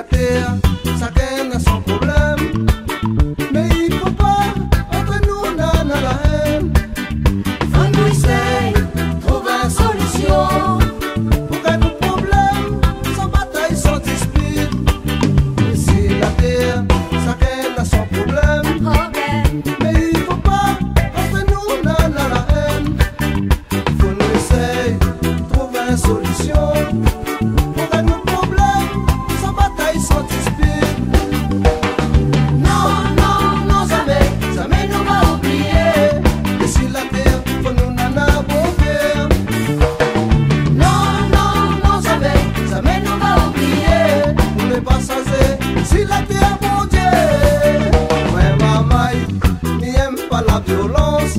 la terre, ça gagne sans problème. Mais il faut pas, entre nous, nana la haine. Fin de essaye, trouve une solution. Pour qu'un problème, sans bataille, sans dispute. Ici la terre, ça a son problème. Mais il faut pas, entre nous, nana la haine. Faut nous essaye, trouve une solution. Pour non, non, non, jamais, jamais, nous va oublier. Et si la terre, faut nous n'en avoir aucun. Non, non, jamais, jamais, nous va oublier. Nous ne passons pas, si la terre, bon Dieu. Ouais, ma maille, qui aime pas la violence.